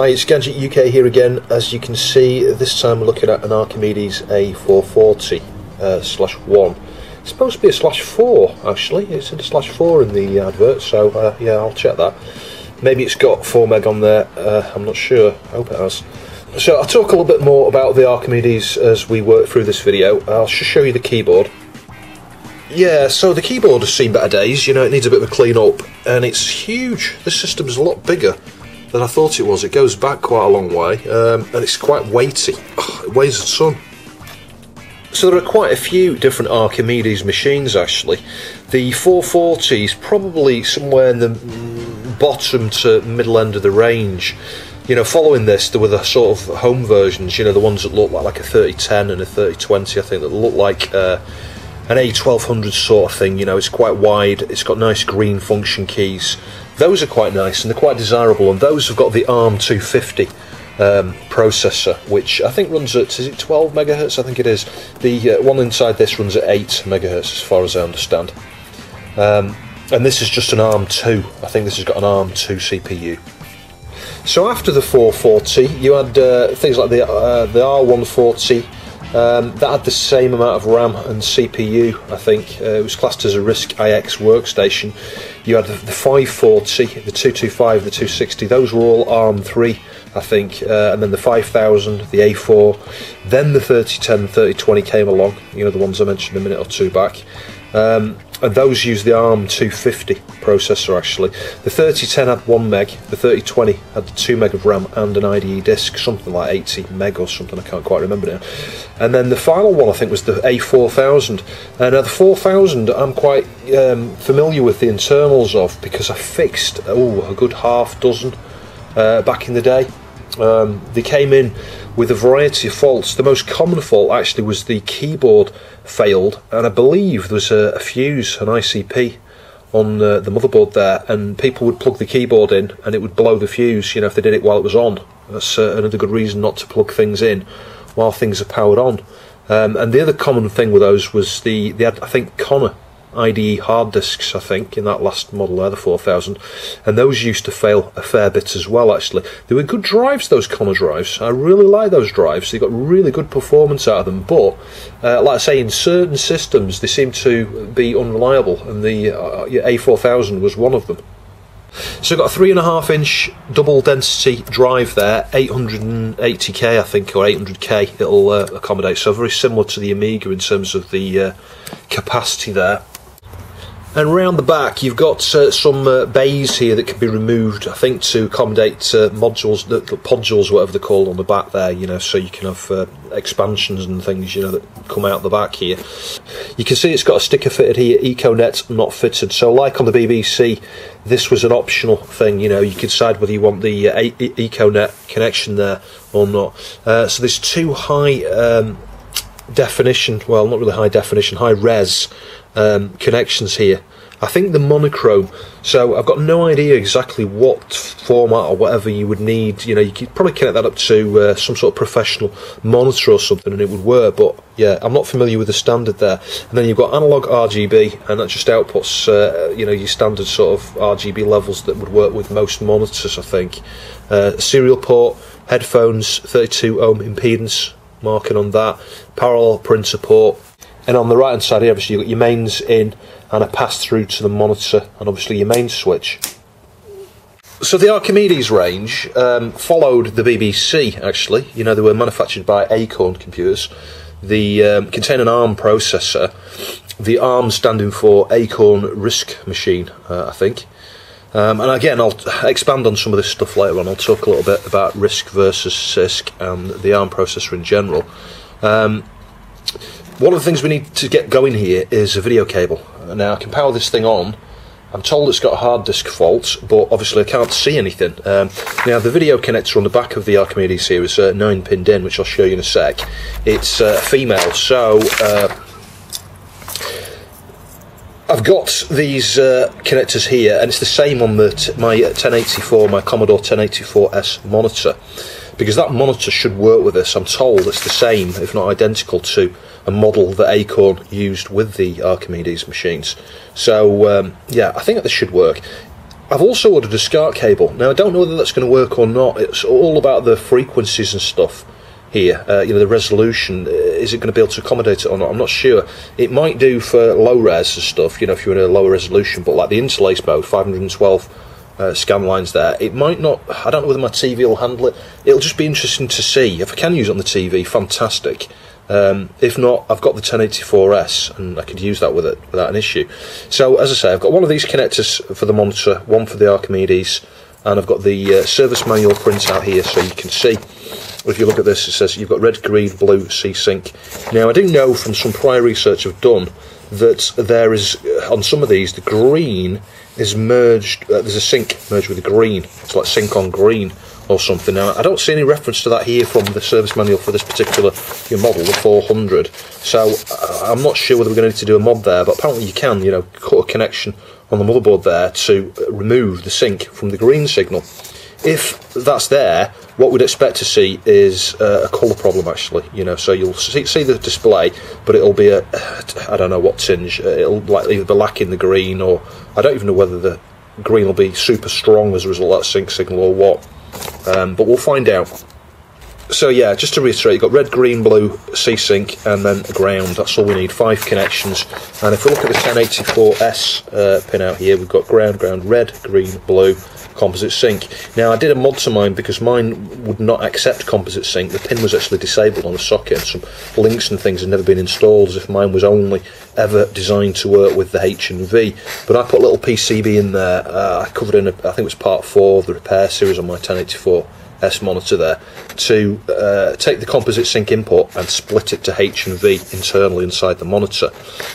Hi, it's Gadget UK here again. As you can see, this time we're looking at an Archimedes A440 uh, slash 1. It's supposed to be a slash 4 actually, it's a slash 4 in the advert, so uh, yeah, I'll check that. Maybe it's got 4 meg on there, uh, I'm not sure, I hope it has. So I'll talk a little bit more about the Archimedes as we work through this video. I'll just show you the keyboard. Yeah, so the keyboard has seen better days, you know, it needs a bit of a clean up, and it's huge. This system is a lot bigger than I thought it was. It goes back quite a long way, um, and it's quite weighty. Oh, it weighs a ton. So there are quite a few different Archimedes machines actually. The 440 is probably somewhere in the bottom to middle end of the range. You know, following this, there were the sort of home versions. You know, the ones that look like, like a 3010 and a 3020. I think that look like. Uh, an A1200 sort of thing. You know, it's quite wide. It's got nice green function keys. Those are quite nice and they're quite desirable. And those have got the ARM 250 um, processor, which I think runs at is it 12 megahertz? I think it is. The uh, one inside this runs at 8 megahertz, as far as I understand. Um, and this is just an ARM 2. I think this has got an ARM 2 CPU. So after the 440, you had uh, things like the uh, the R140 um, that had the same amount of RAM and CPU, I think. Uh, it was classed as a RISC IX workstation. You had the, the 540, the 225, the 260, those were all ARM3, I think. Uh, and then the 5000, the A4, then the 3010, 3020 came along, you know, the ones I mentioned a minute or two back. Um, and those use the ARM 250 processor actually. The 3010 had 1 meg, the 3020 had 2 meg of RAM and an IDE disk, something like 80 meg or something, I can't quite remember now. And then the final one I think was the A4000. And uh, the 4000 I'm quite um, familiar with the internals of because I fixed oh, a good half dozen uh, back in the day. Um, they came in with a variety of faults. The most common fault actually was the keyboard failed, and I believe there was a, a fuse, an ICP, on uh, the motherboard there, and people would plug the keyboard in and it would blow the fuse, you know, if they did it while it was on. That's uh, another good reason not to plug things in while things are powered on. Um, and the other common thing with those was the, they had, I think, Conner IDE hard disks, I think, in that last model there, the 4000, and those used to fail a fair bit as well, actually. They were good drives, those Conner drives. I really like those drives. They got really good performance out of them, but, uh, like I say, in certain systems, they seem to be unreliable, and the uh, A4000 was one of them. So got a three and a half inch double density drive there, 880k I think or 800k it'll uh, accommodate. So very similar to the Amiga in terms of the uh, capacity there. And round the back, you've got uh, some uh, bays here that can be removed, I think, to accommodate uh, modules, the, the, podules, whatever they're called, on the back there, you know, so you can have uh, expansions and things, you know, that come out the back here. You can see it's got a sticker fitted here, Econet not fitted. So, like on the BBC, this was an optional thing, you know, you can decide whether you want the uh, Econet connection there or not. Uh, so, there's two high um, definition, well, not really high definition, high res um, connections here. I think the monochrome. So I've got no idea exactly what format or whatever you would need. You know, you could probably connect that up to uh, some sort of professional monitor or something, and it would work. But yeah, I'm not familiar with the standard there. And then you've got analog RGB, and that just outputs uh, you know your standard sort of RGB levels that would work with most monitors. I think uh, serial port, headphones, 32 ohm impedance marking on that, parallel print support, and on the right hand side here, obviously, you've got your mains in and a pass through to the monitor, and obviously your main switch. So the Archimedes range um, followed the BBC. Actually, you know they were manufactured by Acorn Computers. They um, contain an ARM processor. The ARM standing for Acorn RISC Machine, uh, I think. Um, and again, I'll expand on some of this stuff later on. I'll talk a little bit about RISC versus CISC and the ARM processor in general. Um, one of the things we need to get going here is a video cable. Now I can power this thing on. I'm told it's got a hard disk fault, but obviously I can't see anything. Um, now the video connector on the back of the Archimedes here is uh, 9 pinned in, which I'll show you in a sec. It's uh, female, so uh, I've got these uh, connectors here, and it's the same on the my 1084, my Commodore 1084S monitor, because that monitor should work with this. I'm told it's the same, if not identical to a model that Acorn used with the Archimedes machines. So um, yeah, I think this should work. I've also ordered a SCART cable. Now I don't know whether that's going to work or not. It's all about the frequencies and stuff here. Uh, you know, the resolution uh, is it going to be able to accommodate it or not? I'm not sure. It might do for low res stuff. You know, if you're in a lower resolution, but like the interlace mode, 512 uh, scan lines there. It might not. I don't know whether my TV will handle it. It'll just be interesting to see if I can use it on the TV. Fantastic. Um, if not, I've got the 1084S and I could use that with it without an issue. So, as I say, I've got one of these connectors for the monitor, one for the Archimedes, and I've got the uh, service manual printout here so you can see. If you look at this, it says you've got red, green, blue, C-Sync. Now, I do know from some prior research I've done that there is, uh, on some of these, the green is merged, uh, there's a sync merged with the green. It's like sync on green or something. Now, I don't see any reference to that here from the service manual for this particular model, the 400. So uh, I'm not sure whether we're going to need to do a mod there, but apparently you can, you know, cut a connection on the motherboard there to remove the sync from the green signal. If that's there, what we'd expect to see is uh, a colour problem actually. You know, so you'll see, see, the display, but it'll be a I don't know what tinge. Uh, it'll like either be lacking the green, or I don't even know whether the green will be super strong as a result of that sync signal or what. Um, but we'll find out. So yeah, just to reiterate, you've got red, green, blue, C-Sync, and then ground. That's all we need, five connections. And if we look at the 1084S uh, pin out here, we've got ground, ground, red, green, blue, composite sync. Now I did a mod to mine because mine would not accept composite sync. The pin was actually disabled on the socket and some links and things had never been installed as if mine was only ever designed to work with the H and V. But I put a little PCB in there. Uh, I covered in, a, I think it was part four of the repair series on my 1084 S monitor there to uh, take the composite sync input and split it to H and V internally inside the monitor.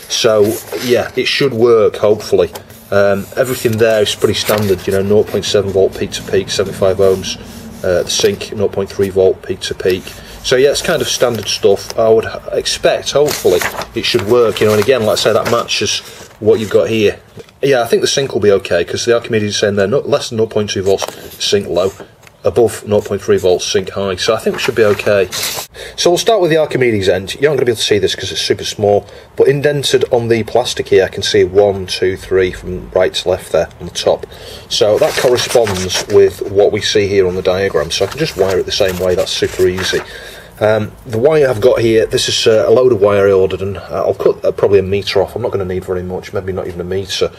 So yeah, it should work hopefully. Um, everything there is pretty standard, you know, 0.7 volt peak to peak, 75 ohms. Uh, the sync 0.3 volt peak to peak. So yeah, it's kind of standard stuff. I would expect, hopefully, it should work. You know, and again, like I say, that matches what you've got here. Yeah, I think the sync will be okay because the Archimedes is saying they're not less than 0.2 volts sync low, above 0.3 volts sync high. So I think we should be okay. So we'll start with the Archimedes end. You aren't going to be able to see this because it's super small, but indented on the plastic here, I can see one, two, three from right to left there on the top. So that corresponds with what we see here on the diagram. So I can just wire it the same way. That's super easy. Um, the wire I've got here, this is uh, a load of wire I ordered, and I'll cut uh, probably a metre off. I'm not going to need very much, maybe not even a metre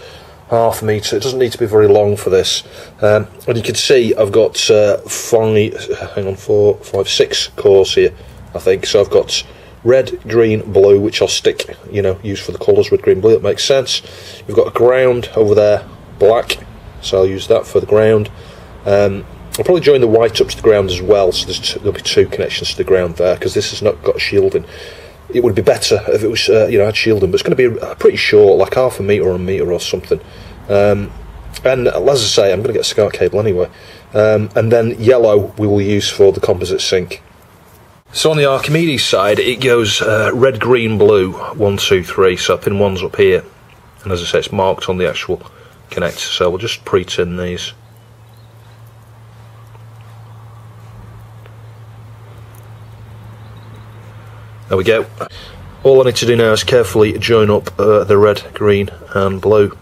half metre. It doesn't need to be very long for this. Um, and you can see I've got uh, five, hang on, four, five, six cores here, I think. So I've got red, green, blue, which I'll stick, you know, use for the colours, red, green, blue, that makes sense. You've got a ground over there, black, so I'll use that for the ground. Um, I'll probably join the white up to the ground as well, so there'll be two connections to the ground there, because this has not got shielding it would be better if it was, uh, you know, had shielding, but it's going to be pretty short, like half a metre or a metre or something. Um, and as I say, I'm going to get a SCART cable anyway. Um, and then yellow we will use for the composite sync. So on the Archimedes side, it goes uh, red, green, blue, one, two, three. So I pin one's up here, and as I say, it's marked on the actual connector. So we'll just pre-tin these. There we go. All I need to do now is carefully join up uh, the red, green and blue.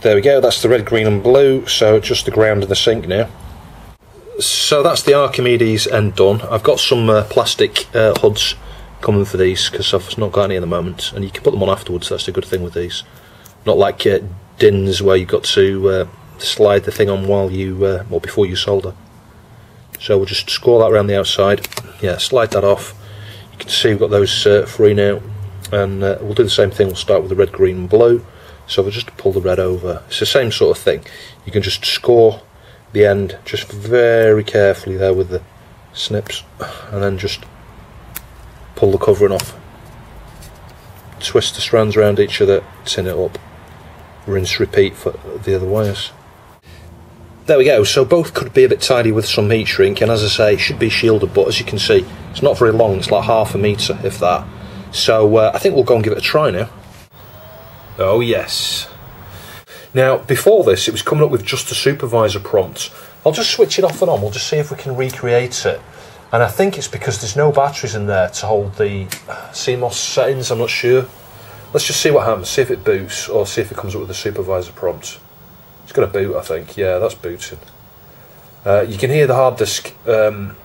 There we go, that's the red, green and blue, so just the ground and the sync now. So that's the Archimedes end done. I've got some uh, plastic uh, hoods coming for these because I've not got any at the moment and you can put them on afterwards, that's the good thing with these. Not like uh, DINs where you've got to uh, slide the thing on while you, uh, or before you solder. So we'll just score that around the outside. Yeah, slide that off. You can see we've got those uh, free now. And uh, we'll do the same thing. We'll start with the red, green and blue. So we'll just pull the red over. It's the same sort of thing. You can just score the end just very carefully there with the snips. And then just pull the covering off. Twist the strands around each other, tin it up. Rinse, repeat for the other wires there we go. So both could be a bit tidy with some heat shrink, and as I say, it should be shielded. But as you can see, it's not very long. It's like half a metre, if that. So uh, I think we'll go and give it a try now. Oh yes. Now before this, it was coming up with just a supervisor prompt. I'll just switch it off and on. We'll just see if we can recreate it. And I think it's because there's no batteries in there to hold the CMOS settings. I'm not sure. Let's just see what happens. See if it boots or see if it comes up with a supervisor prompt. It's going to boot, I think. Yeah, that's booting. Uh, you can hear the hard disk um,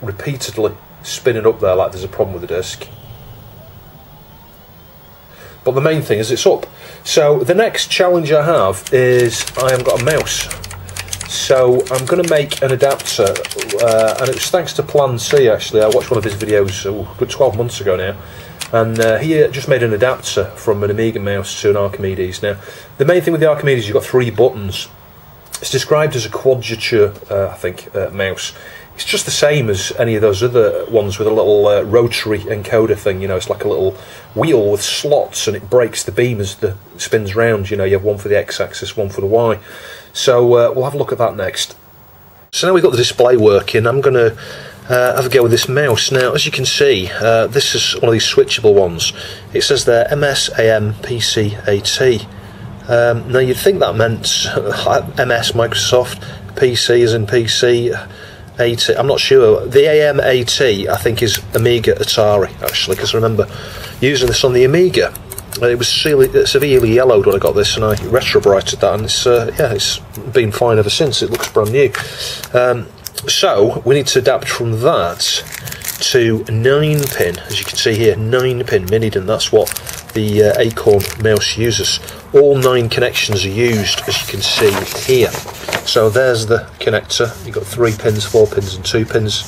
repeatedly spinning up there like there's a problem with the disk. But the main thing is it's up. So the next challenge I have is I haven't got a mouse. So I'm going to make an adapter, uh, and it was thanks to Plan C actually. I watched one of his videos oh, good 12 months ago now, and uh, he just made an adapter from an Amiga mouse to an Archimedes. Now, the main thing with the Archimedes, you've got three buttons. It's described as a quadrature, uh, I think, uh, mouse. It's just the same as any of those other ones with a little uh, rotary encoder thing. You know, it's like a little wheel with slots, and it breaks the beam as the spins round. You know, you have one for the x-axis, one for the y. So uh, we'll have a look at that next. So now we've got the display working, I'm going to uh, have a go with this mouse. Now, as you can see, uh, this is one of these switchable ones. It says there MS AM PC AT. Um, now you'd think that meant MS Microsoft, PC is in PC, AT. I'm not sure. The AM AT I think is Amiga Atari actually, because I remember using this on the Amiga it was severely, severely yellowed when I got this, and I retrobrighted that, and it's uh, yeah, it's been fine ever since. It looks brand new. Um, so we need to adapt from that to nine pin, as you can see here, nine pin mini DIN That's what the uh, Acorn mouse uses. All nine connections are used, as you can see here. So there's the connector. You've got three pins, four pins, and two pins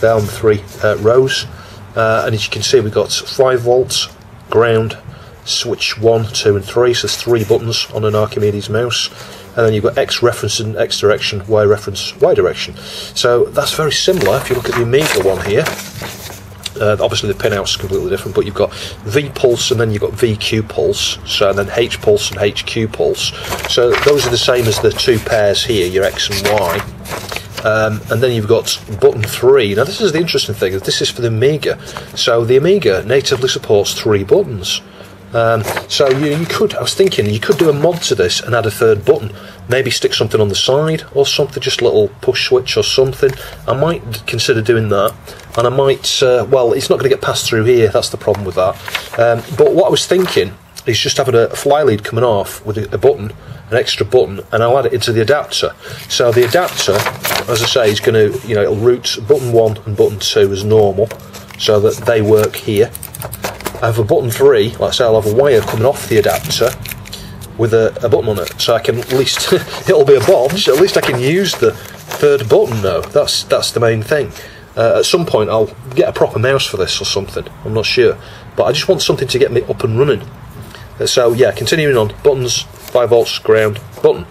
down three uh, rows. Uh, and as you can see, we've got five volts, ground, switch 1, 2 and 3, so there's three buttons on an Archimedes mouse and then you've got X reference in X direction, Y reference Y direction. So that's very similar if you look at the Amiga one here. Uh, obviously the pinout's completely different, but you've got V pulse and then you've got VQ pulse, so and then H pulse and HQ pulse. So those are the same as the two pairs here, your X and Y. Um, and then you've got button 3. Now, this is the interesting thing, this is for the Amiga. So, the Amiga natively supports three buttons. Um, so you, you, could, I was thinking, you could do a mod to this and add a third button. Maybe stick something on the side or something, just a little push switch or something. I might consider doing that. And I might, uh, well, it's not going to get passed through here, that's the problem with that. Um, but what I was thinking is just having a fly lead coming off with a, a button, an extra button, and I'll add it into the adapter. So the adapter, as I say, is going to, you know, it'll route button 1 and button 2 as normal, so that they work here I have a button 3, like I say, I'll have a wire coming off the adapter with a, a button on it, so I can at least, it'll be a bodge, at least I can use the third button though, that's, that's the main thing. Uh, at some point I'll get a proper mouse for this or something, I'm not sure, but I just want something to get me up and running. Uh, so yeah, continuing on, buttons, 5 volts, ground, button.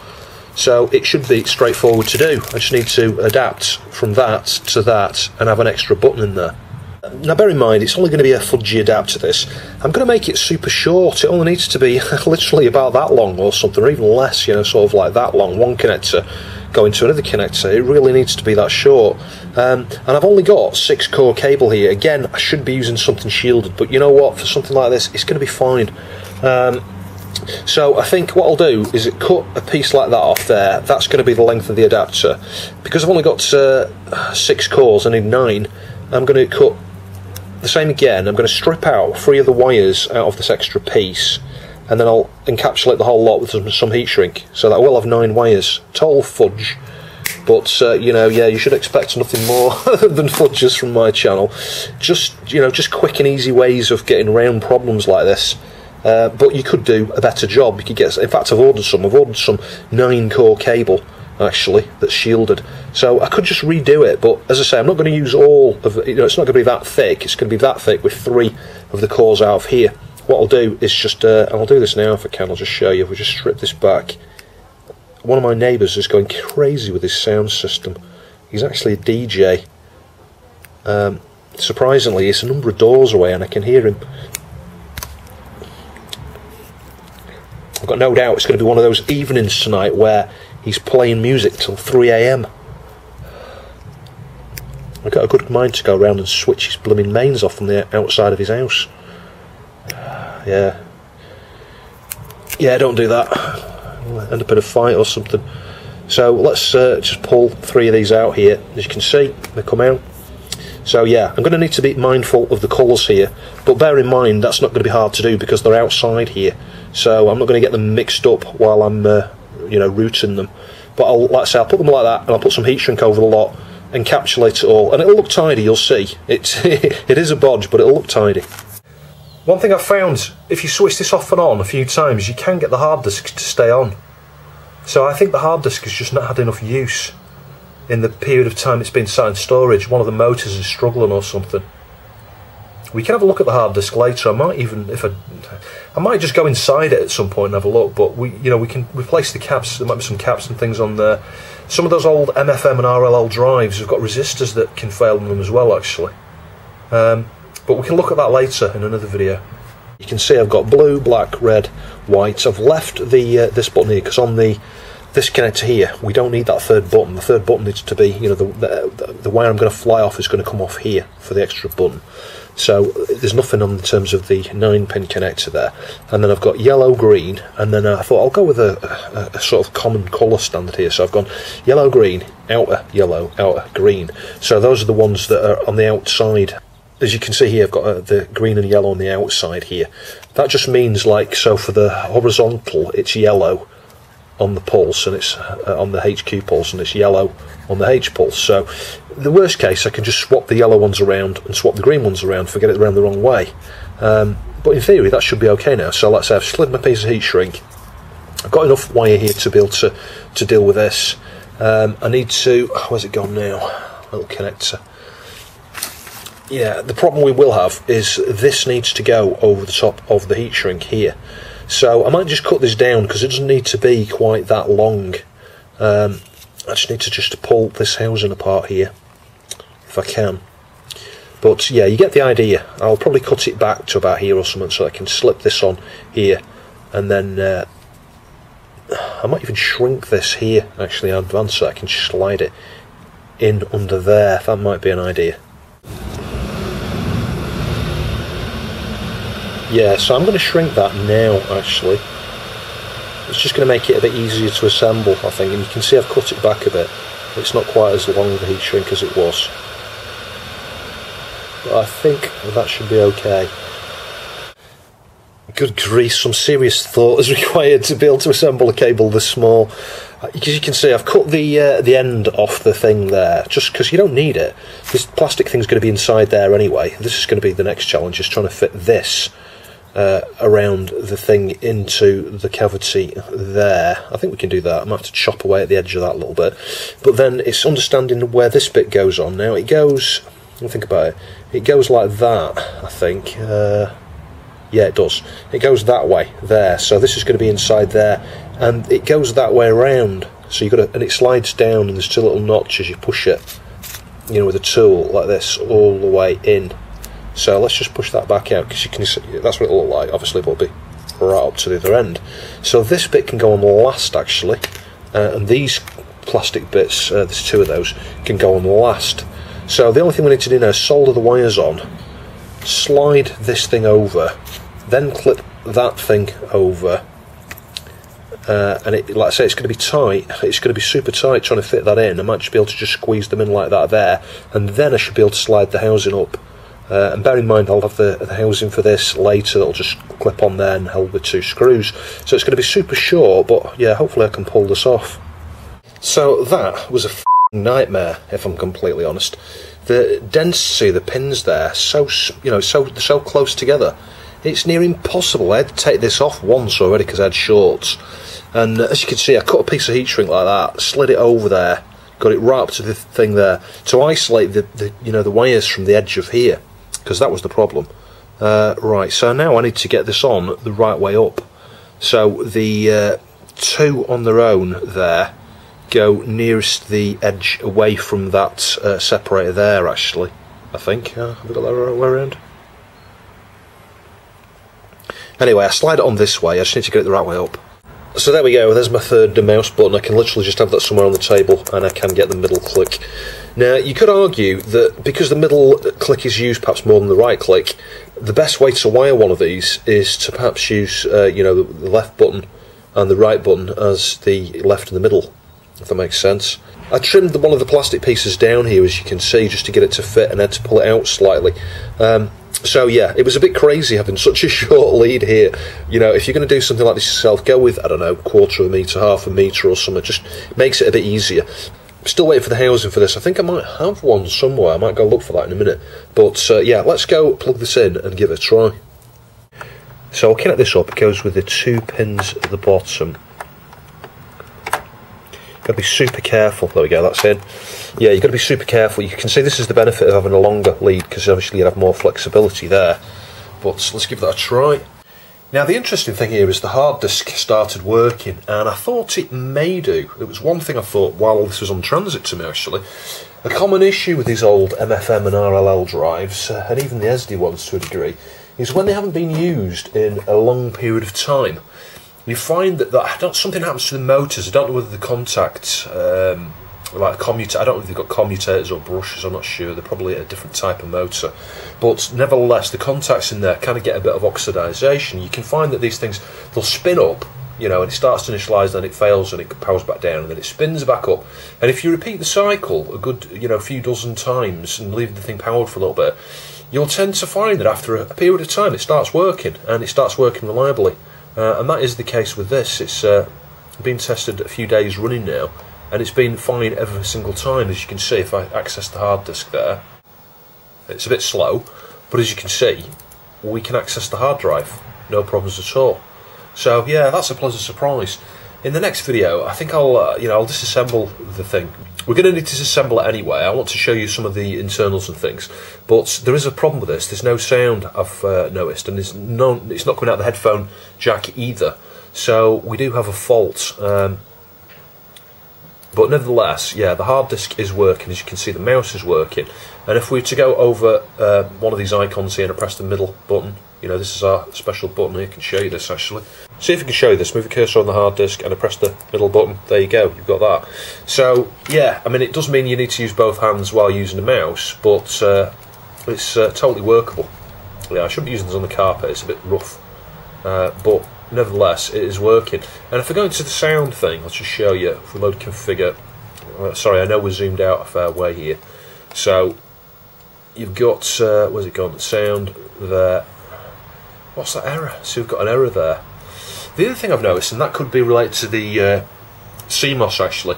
So it should be straightforward to do. I just need to adapt from that to that and have an extra button in there. Now, bear in mind, it's only going to be a fudgy adapter. This I'm going to make it super short. It only needs to be literally about that long or something, or even less. You know, sort of like that long. One connector going to another connector. It really needs to be that short. Um, and I've only got six core cable here. Again, I should be using something shielded, but you know what? For something like this, it's going to be fine. Um, so I think what I'll do is cut a piece like that off there. That's going to be the length of the adapter. Because I've only got uh, six cores, I need nine. I'm going to cut the same again, I'm going to strip out three of the wires out of this extra piece and then I'll encapsulate the whole lot with some, some heat shrink so that I will have nine wires. Total fudge. But uh, you know, yeah, you should expect nothing more than fudges from my channel. Just you know, just quick and easy ways of getting around problems like this. Uh, but you could do a better job. You could get. In fact, I've ordered some. I've ordered some nine-core cable actually that's shielded. So I could just redo it, but as I say, I'm not going to use all of. You know, it's not going to be that thick. It's going to be that thick with three of the cores out of here. What I'll do is just, uh, I'll do this now if I can. I'll just show you. We'll just strip this back. One of my neighbours is going crazy with his sound system. He's actually a DJ. Um, surprisingly, it's a number of doors away, and I can hear him. I've got no doubt it's going to be one of those evenings tonight where He's playing music till 3 a.m. I've got a good mind to go around and switch his blooming mains off from the outside of his house. Yeah. Yeah, don't do that. end up in a fight or something. So let's uh, just pull three of these out here. As you can see, they come out. So yeah, I'm going to need to be mindful of the colours here, but bear in mind that's not going to be hard to do because they're outside here. So I'm not going to get them mixed up while I'm, uh, you know, routing them. But I'll, like I say, I'll put them like that, and I'll put some heat shrink over the lot, encapsulate it all, and it'll look tidy. You'll see. It's it is a bodge, but it'll look tidy. One thing I found, if you switch this off and on a few times, you can get the hard disk to stay on. So I think the hard disk has just not had enough use in the period of time it's been sat in storage. One of the motors is struggling or something. We can have a look at the hard disk later. I might even, if I, I might just go inside it at some point and have a look. But we, you know, we can replace the caps. There might be some caps and things on there. Some of those old MFM and RLL drives have got resistors that can fail on them as well, actually. Um, but we can look at that later in another video. You can see I've got blue, black, red, white. I've left the uh, this button here because on the this connector here, we don't need that third button. The third button needs to be, you know, the, the, the wire I'm going to fly off is going to come off here for the extra button. So there's nothing on in terms of the 9 pin connector there. And then I've got yellow, green, and then I thought I'll go with a, a, a sort of common colour standard here. So I've gone yellow, green, outer, yellow, outer, green. So those are the ones that are on the outside as you can see here, I've got uh, the green and yellow on the outside here. That just means like, so for the horizontal, it's yellow, on the pulse and it's uh, on the HQ pulse and it's yellow on the H pulse. So the worst case, I can just swap the yellow ones around and swap the green ones around, forget it around the wrong way. Um, but in theory, that should be okay now. So let's say I've slid my piece of heat shrink. I've got enough wire here to be able to, to deal with this. Um, I need to, oh, where's it gone now? Little connector. Yeah, the problem we will have is this needs to go over the top of the heat shrink here. So I might just cut this down because it doesn't need to be quite that long. Um, I just need to just pull this housing apart here, if I can. But yeah, you get the idea. I'll probably cut it back to about here or something so I can slip this on here. And then uh, I might even shrink this here, actually, advance so I can slide it in under there. That might be an idea. Yeah, so I'm going to shrink that now actually. It's just going to make it a bit easier to assemble I think and you can see I've cut it back a bit. It's not quite as long the heat shrink as it was. But I think that should be okay. Good grief, some serious thought is required to be able to assemble a cable this small. As you can see, I've cut the uh, the end off the thing there, just because you don't need it. This plastic thing's going to be inside there anyway. This is going to be the next challenge, just trying to fit this uh, around the thing into the cavity there. I think we can do that. I might have to chop away at the edge of that a little bit. But then it's understanding where this bit goes on. Now it goes, think about it, it goes like that, I think. Uh, yeah, it does. It goes that way, there. So this is going to be inside there. And it goes that way around. So you've got to, and it slides down and there's two little notches as you push it, you know, with a tool like this all the way in. So let's just push that back out because you can see that's what it'll look like. Obviously, but it'll be right up to the other end. So this bit can go on last actually, uh, and these plastic bits, uh, there's two of those, can go on last. So the only thing we need to do now is solder the wires on, slide this thing over, then clip that thing over. Uh, and it, like I say, it's going to be tight. It's going to be super tight trying to fit that in. I might just be able to just squeeze them in like that there, and then I should be able to slide the housing up uh, and bear in mind, I'll have the, the, housing for this later that'll just clip on there and hold with two screws. So it's going to be super short, but yeah, hopefully I can pull this off. So that was a nightmare, if I'm completely honest. The density, of the pins there, so you know, so so close together. It's near impossible. I had to take this off once already because I had shorts. And as you can see, I cut a piece of heat shrink like that, slid it over there, got it up to the thing there to isolate the, the you know the wires from the edge of here because that was the problem. Uh, right, so now I need to get this on the right way up. So the uh, two on their own there go nearest the edge away from that uh, separator there actually, I think. Have we got that right way around? Anyway, I slide it on this way, I just need to get it the right way up. So there we go, there's my third mouse button. I can literally just have that somewhere on the table and I can get the middle click. Now, you could argue that because the middle click is used perhaps more than the right click, the best way to wire one of these is to perhaps use, uh, you know, the left button and the right button as the left and the middle, if that makes sense. I trimmed one of the plastic pieces down here, as you can see, just to get it to fit, and had to pull it out slightly. Um, so yeah, it was a bit crazy having such a short lead here. You know, if you're going to do something like this yourself, go with I don't know, quarter of a meter, half a meter, or something. Just makes it a bit easier. Still waiting for the housing for this. I think I might have one somewhere. I might go look for that in a minute. But uh, yeah, let's go plug this in and give it a try. So I'll connect this up. It goes with the two pins at the bottom. Got to be super careful. There we go. That's in. Yeah, you've got to be super careful. You can see this is the benefit of having a longer lead because obviously you have more flexibility there. But let's give that a try. Now the interesting thing here is the hard disk started working and I thought it may do. It was one thing I thought while this was on transit to me actually. A common issue with these old MFM and RLL drives, uh, and even the SD ones to a degree, is when they haven't been used in a long period of time. You find that, that something happens to the motors. I don't know whether the contacts um, like commutator. I don't know if they've got commutators or brushes. I'm not sure. They're probably a different type of motor, but nevertheless, the contacts in there kind of get a bit of oxidization. You can find that these things they'll spin up. You know, and it starts to initialize, then it fails, and it powers back down, and then it spins back up. And if you repeat the cycle a good, you know, a few dozen times and leave the thing powered for a little bit, you'll tend to find that after a period of time it starts working, and it starts working reliably. Uh, and that is the case with this. It's uh, been tested a few days running now, and it's been fine every single time as you can see if I access the hard disk there. It's a bit slow but as you can see we can access the hard drive no problems at all. So yeah that's a pleasant surprise. In the next video I think I'll uh, you know I'll disassemble the thing we're going to need to disassemble it anyway I want to show you some of the internals and things but there is a problem with this there's no sound I've uh, noticed and there's no, it's not coming out the headphone jack either so we do have a fault um, but nevertheless, yeah, the hard disk is working. As you can see, the mouse is working. And if we were to go over uh, one of these icons here and press the middle button, you know, this is our special button here. I can show you this actually. See if I can show you this. Move the cursor on the hard disk and I press the middle button. There you go. You've got that. So yeah, I mean, it does mean you need to use both hands while using the mouse, but uh, it's uh, totally workable. Yeah, I shouldn't be using this on the carpet. It's a bit rough, uh, but nevertheless, it is working. And if I go into the sound thing, I'll just show you. If we load configure, uh, sorry, I know we're zoomed out a fair way here. So you've got uh, where's it gone? Sound there. What's that error? So we've got an error there. The other thing I've noticed, and that could be related to the uh, CMOS actually.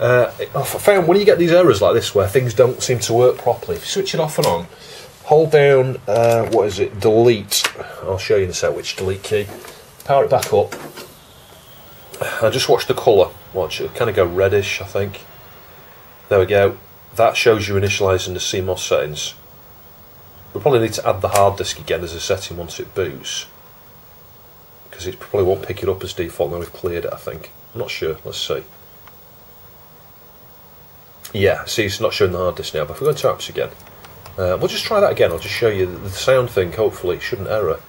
Uh, I found when you get these errors like this where things don't seem to work properly, if you switch it off and on, hold down, uh, what is it, delete. I'll show you in a sec which delete key power it back up. I just watch the colour. Watch it kind of go reddish, I think. There we go. That shows you initialising the CMOS settings. We'll probably need to add the hard disk again as a setting once it boots. Because it probably won't pick it up as default now we've cleared it, I think. I'm not sure. Let's see. Yeah, see, it's not showing the hard disk now, but if we go to apps again, uh, we'll just try that again. I'll just show you the sound thing, hopefully, shouldn't error.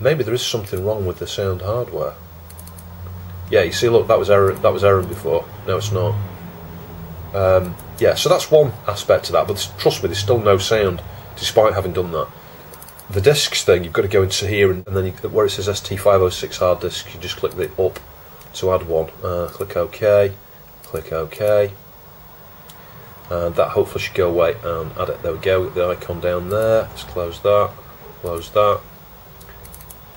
Maybe there is something wrong with the sound hardware. Yeah, you see, look, that was error. That was error before. No, it's not. Um, yeah, so that's one aspect to that. But trust me, there's still no sound, despite having done that. The discs thing, you've got to go into here, and, and then you, where it says ST506 hard disk, you just click the up to add one. Uh, click OK. Click OK. And that hopefully should go away and add it. There we go. The icon down there. Let's close that. Close that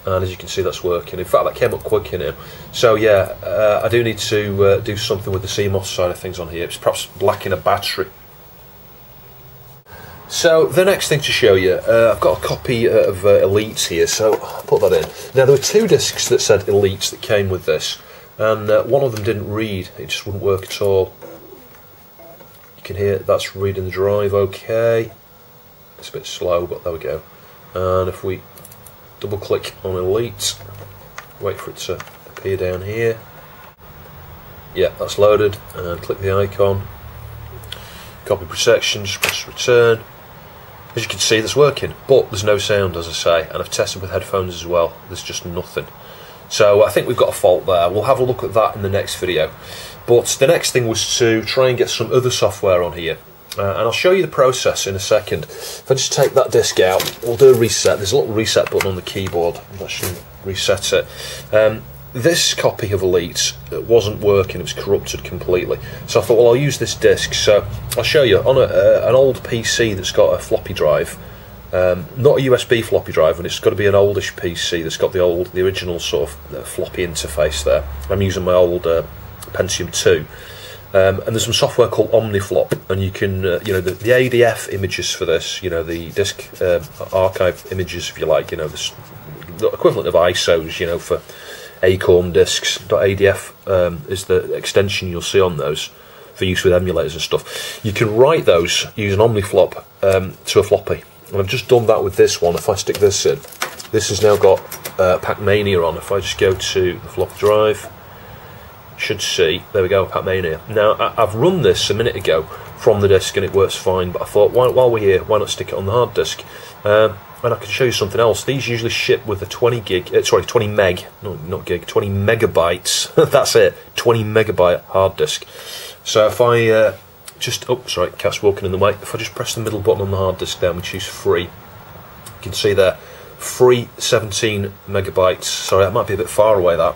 and as you can see that's working in fact that came up quick you know so yeah uh, I do need to uh, do something with the CMOS side of things on here it's perhaps lacking a battery so the next thing to show you uh, I've got a copy of uh, Elites here so I'll put that in now there were two discs that said Elites that came with this and uh, one of them didn't read it just wouldn't work at all you can hear that's reading the drive okay it's a bit slow but there we go and if we double click on Elite, wait for it to appear down here. Yeah, that's loaded, and click the icon. Copy protection, just press return. As you can see, that's working, but there's no sound, as I say, and I've tested with headphones as well. There's just nothing. So I think we've got a fault there. We'll have a look at that in the next video. But the next thing was to try and get some other software on here. Uh, and I'll show you the process in a second. If I just take that disk out, we'll do a reset. There's a little reset button on the keyboard. That should reset it. Um, this copy of Elite wasn't working; it was corrupted completely. So I thought, well, I'll use this disc. So I'll show you on a, uh, an old PC that's got a floppy drive, um, not a USB floppy drive, and it's got to be an oldish PC that's got the old, the original sort of uh, floppy interface there. I'm using my old uh, Pentium 2. Um, and there's some software called OmniFlop, and you can, uh, you know, the, the, ADF images for this, you know, the disk uh, archive images, if you like, you know, the equivalent of ISOs, you know, for Acorn discs. .adf um, is the extension you'll see on those for use with emulators and stuff. You can write those using OmniFlop um, to a floppy, and I've just done that with this one. If I stick this in, this has now got uh, Pacmania on. If I just go to the floppy drive should see, there we go, Pacmania. Now, I, have run this a minute ago from the disk and it works fine, but I thought, why, while we're here, why not stick it on the hard disk? Um, and I can show you something else. These usually ship with a 20 gig, uh, sorry, 20 meg, no, not gig, 20 megabytes. That's it, 20 megabyte hard disk. So if I uh, just, oh, sorry, cat's walking in the way. If I just press the middle button on the hard disk down, we choose free. You can see there, free 17 megabytes. Sorry, that might be a bit far away. That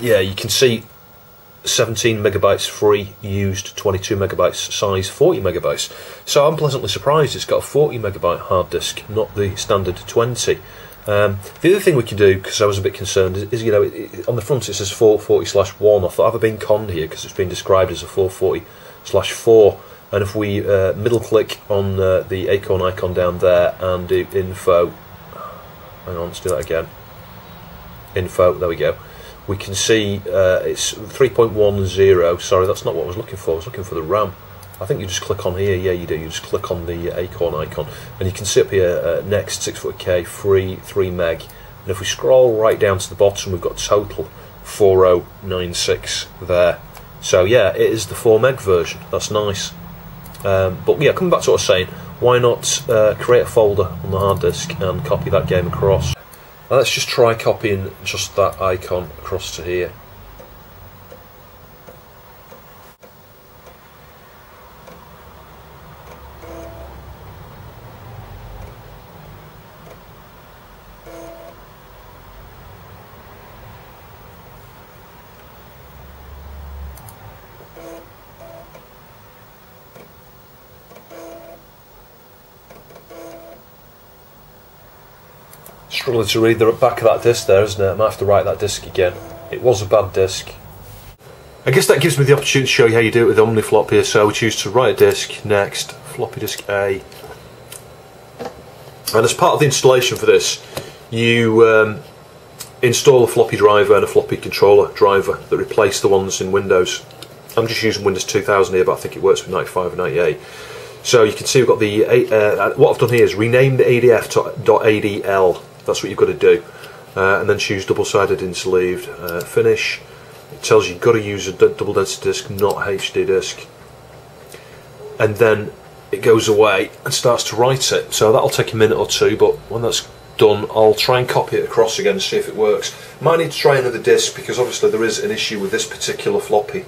yeah, you can see 17 megabytes free, used 22 megabytes size, 40 megabytes. So I'm pleasantly surprised it's got a 40 megabyte hard disk, not the standard 20. Um, the other thing we can do, because I was a bit concerned, is, is you know, it, it, on the front it says 440 slash 1. I thought, have I been conned here? Because it's been described as a 440 slash 4. And if we uh, middle click on uh, the acorn icon down there and do info, hang on, let's do that again. Info, there we go we can see uh, it's 3.10 sorry that's not what I was looking for. I was looking for the RAM. I think you just click on here. Yeah you do. You just click on the acorn icon. And you can see up here uh, next 6 foot K free 3 meg. And if we scroll right down to the bottom we've got total 4096 there. So yeah it is the 4 meg version. That's nice. Um, but yeah coming back to what I was saying why not uh, create a folder on the hard disk and copy that game across now let's just try copying just that icon across to here. Struggling to read the back of that disc there, isn't it? I might have to write that disc again. It was a bad disc. I guess that gives me the opportunity to show you how you do it with OmniFlop here. So we choose to write a disc, next, floppy disk A. And as part of the installation for this, you um, install a floppy driver and a floppy controller driver that replace the ones in Windows. I'm just using Windows 2000 here, but I think it works with 95 and 98. So you can see we've got the, uh, what I've done here is rename the ADF to .adl that's what you've got to do. Uh, and then choose double-sided interleaved. Uh, finish. It tells you you've got to use a double density disc, not HD disc. And then it goes away and starts to write it. So that'll take a minute or two, but when that's done, I'll try and copy it across again and see if it works. Might need to try another disc because obviously there is an issue with this particular floppy.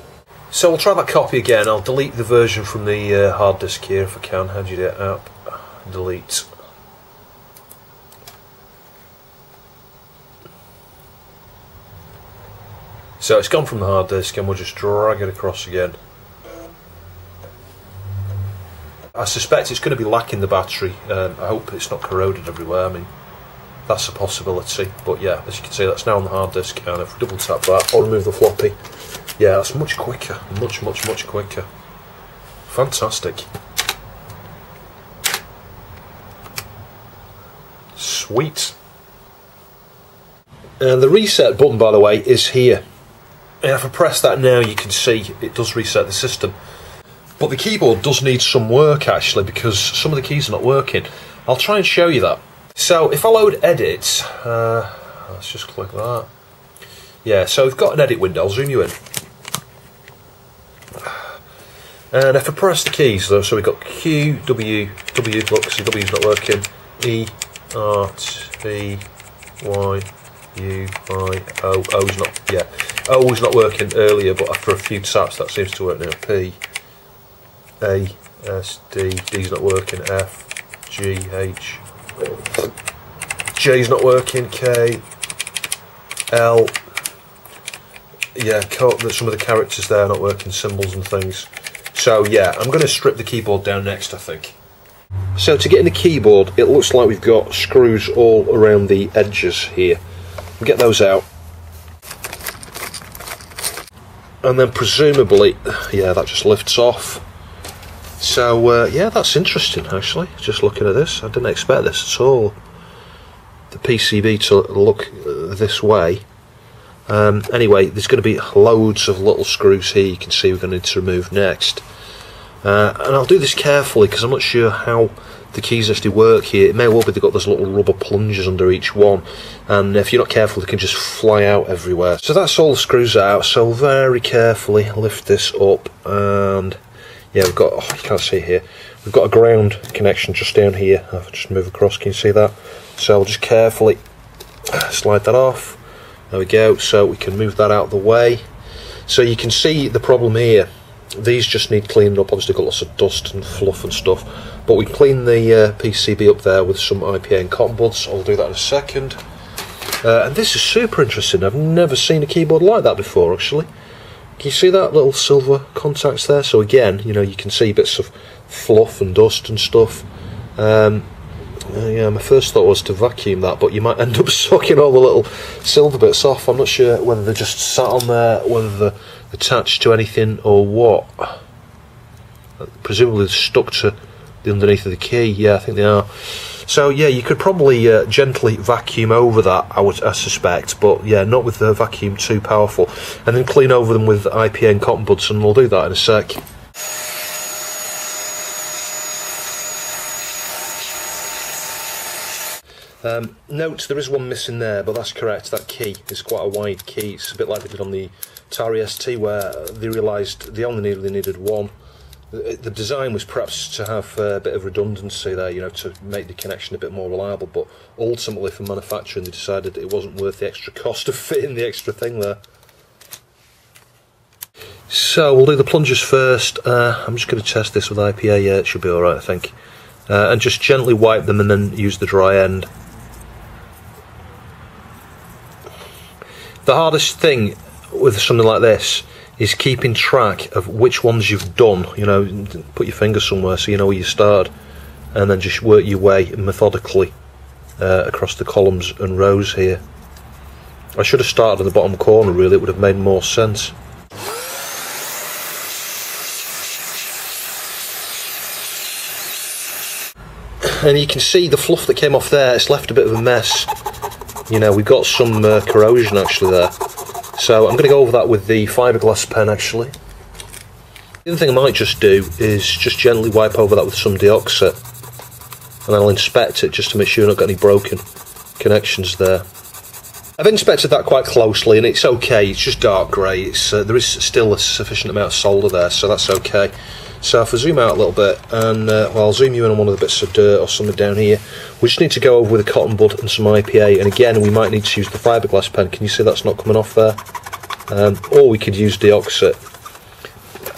So we'll try that copy again. I'll delete the version from the uh, hard disk here if I can. How do you do it? Up, delete. So it's gone from the hard disk and we'll just drag it across again. I suspect it's going to be lacking the battery. Um, I hope it's not corroded everywhere. I mean, that's a possibility. But yeah, as you can see, that's now on the hard disk. And if we double tap that or remove the floppy, yeah, that's much quicker. Much, much, much quicker. Fantastic. Sweet. And the reset button, by the way, is here. And if I press that now, you can see it does reset the system. But the keyboard does need some work actually because some of the keys are not working. I'll try and show you that. So if I load edit, uh, let's just click that. Yeah, so we've got an edit window, I'll zoom you in. And if I press the keys though, so we've got Q, W, W, look, see W's not working, E, R, T, Y, U, I, O, O's not, yeah. O was not working earlier, but after a few taps that seems to work now. P, A, S, D, D's not working, F, G, H, J's not working, K, L. Yeah, some of the characters there are not working, symbols and things. So yeah, I'm going to strip the keyboard down next, I think. So to get in the keyboard, it looks like we've got screws all around the edges here. We'll get those out. And then presumably, yeah, that just lifts off. So uh, yeah, that's interesting actually. Just looking at this, I didn't expect this at all. The PCB to look this way. Um, anyway, there's going to be loads of little screws here. You can see we're going to need to remove next. Uh, and I'll do this carefully because I'm not sure how the keys actually work here. It may well be they've got those little rubber plungers under each one, and if you're not careful, they can just fly out everywhere. So that's all the screws out. So very carefully lift this up, and yeah, we've got. Oh, you can't see here. We've got a ground connection just down here. I'll just move across. Can you see that? So I'll just carefully slide that off. There we go. So we can move that out of the way. So you can see the problem here these just need cleaning up. Obviously, got lots of dust and fluff and stuff. But we clean the uh, PCB up there with some IPA and cotton buds. I'll do that in a second. Uh, and this is super interesting. I've never seen a keyboard like that before, actually. Can you see that little silver contacts there? So again, you know, you can see bits of fluff and dust and stuff. Um, uh, yeah, my first thought was to vacuum that, but you might end up sucking all the little silver bits off. I'm not sure whether they're just sat on there, whether they're attached to anything or what. Presumably stuck to the underneath of the key. Yeah, I think they are. So yeah, you could probably uh, gently vacuum over that, I would I suspect, but yeah, not with the vacuum too powerful. And then clean over them with IPA and cotton buds, and we'll do that in a sec. Um, note there is one missing there, but that's correct. That key is quite a wide key. It's a bit like they did on the Atari ST, where they realised they only really needed one. The design was perhaps to have a bit of redundancy there, you know, to make the connection a bit more reliable. But ultimately, for manufacturing, they decided it wasn't worth the extra cost of fitting the extra thing there. So we'll do the plungers first. Uh, I'm just going to test this with IPA. Yeah, it should be all right, I think. Uh, and just gently wipe them and then use the dry end. The hardest thing with something like this is keeping track of which ones you've done. You know, put your finger somewhere so you know where you start, and then just work your way methodically uh, across the columns and rows here. I should have started in the bottom corner really, it would have made more sense. And you can see the fluff that came off there, it's left a bit of a mess you know, we've got some uh, corrosion actually there. So I'm going to go over that with the fiberglass pen actually. The other thing I might just do is just gently wipe over that with some deoxit and I'll inspect it just to make sure I've not got any broken connections there. I've inspected that quite closely and it's okay, it's just dark grey, uh, there is still a sufficient amount of solder there so that's okay. So if I zoom out a little bit, and uh, well, I'll zoom you in on one of the bits of dirt or something down here. We just need to go over with a cotton bud and some IPA, and again, we might need to use the fiberglass pen. Can you see that's not coming off there? Um, or we could use deoxit.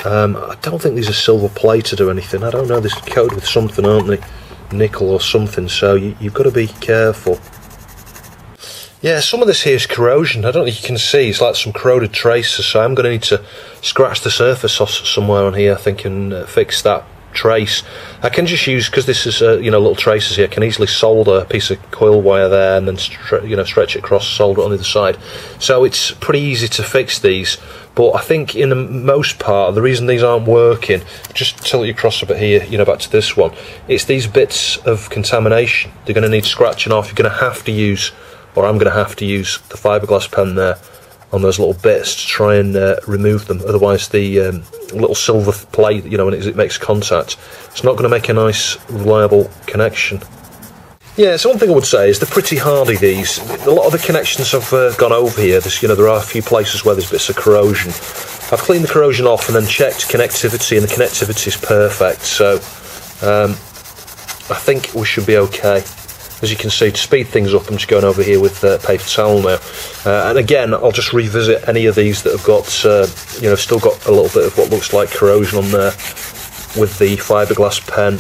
Um, I don't think these are silver plated or anything. I don't know. They're coated with something, aren't they? Nickel or something. So you, you've got to be careful. Yeah, some of this here is corrosion. I don't think you can see. It's like some corroded traces. So I'm going to need to scratch the surface somewhere on here, I think, and uh, fix that trace. I can just use because this is uh, you know little traces here. I can easily solder a piece of coil wire there and then you know stretch it across, solder it on the other side. So it's pretty easy to fix these. But I think in the most part, the reason these aren't working, just tilt you across a bit here, you know, back to this one, it's these bits of contamination. They're going to need scratching off. You're going to have to use or I'm going to have to use the fiberglass pen there on those little bits to try and uh, remove them. Otherwise, the um, little silver plate, you know, when it, makes contact, it's not going to make a nice, reliable connection. Yeah, so one thing I would say is they're pretty hardy. These a lot of the connections have uh, gone over here. There's, you know, there are a few places where there's bits of corrosion. I've cleaned the corrosion off and then checked connectivity, and the connectivity is perfect. So um, I think we should be okay as you can see, to speed things up, I'm just going over here with uh, paper towel now. Uh, and again, I'll just revisit any of these that have got, uh, you know, still got a little bit of what looks like corrosion on there with the fiberglass pen.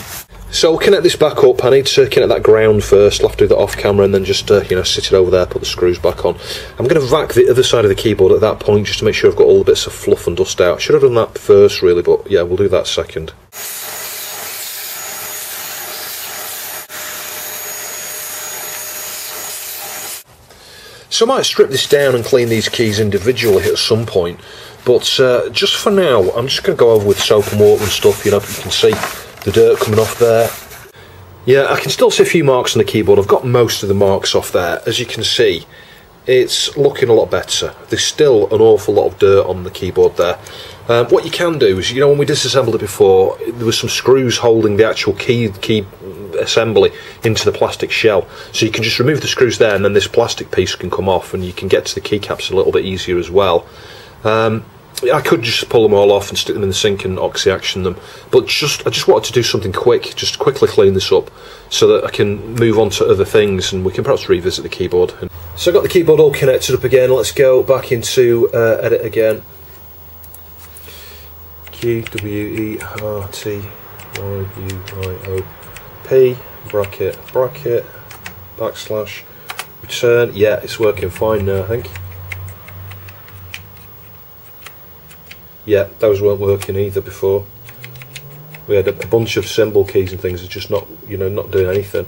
So we'll connect this back up. I need to connect that ground first. I'll have to do that off camera and then just uh, you know sit it over there, put the screws back on. I'm going to vac the other side of the keyboard at that point just to make sure I've got all the bits of fluff and dust out. Should have done that first really, but yeah, we'll do that second. So I might strip this down and clean these keys individually at some point, but uh, just for now, I'm just going to go over with soap and water and stuff. You know, you can see the dirt coming off there. Yeah, I can still see a few marks on the keyboard. I've got most of the marks off there. As you can see, it's looking a lot better. There's still an awful lot of dirt on the keyboard there. Um, what you can do is, you know, when we disassembled it before, there was some screws holding the actual key key assembly into the plastic shell. So you can just remove the screws there, and then this plastic piece can come off, and you can get to the keycaps a little bit easier as well. Um, I could just pull them all off and stick them in the sink and oxy action them, but just I just wanted to do something quick, just quickly clean this up, so that I can move on to other things, and we can perhaps revisit the keyboard. So I got the keyboard all connected up again. Let's go back into uh, edit again. Q W E R T Y U I O P bracket bracket backslash return. Yeah, it's working fine now. I think. Yeah, those weren't working either before. We had a, bunch of symbol keys and things, it's just not, you know, not doing anything.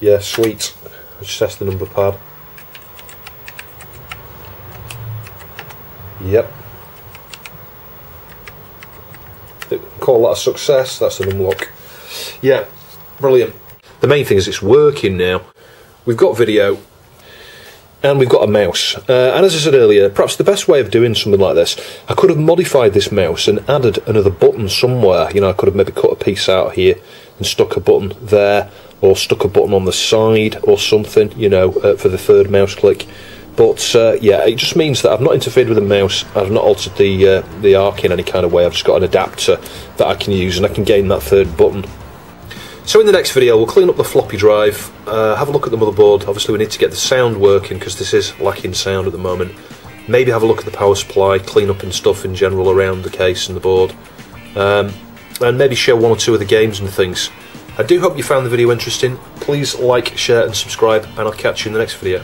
Yeah, sweet. Just test the number pad. Yep. Call that a success, that's an unlock. Yeah, brilliant. The main thing is it's working now. We've got video, and we've got a mouse. Uh, and as I said earlier, perhaps the best way of doing something like this, I could have modified this mouse and added another button somewhere. You know, I could have maybe cut a piece out here and stuck a button there, or stuck a button on the side or something, you know, uh, for the third mouse click. But uh, yeah, it just means that I've not interfered with the mouse. I've not altered the uh, the arc in any kind of way. I've just got an adapter that I can use, and I can gain that third button. So in the next video we'll clean up the floppy drive, uh, have a look at the motherboard, obviously we need to get the sound working because this is lacking sound at the moment. Maybe have a look at the power supply, clean up and stuff in general around the case and the board. Um, and maybe share one or two of the games and things. I do hope you found the video interesting. Please like, share and subscribe and I'll catch you in the next video.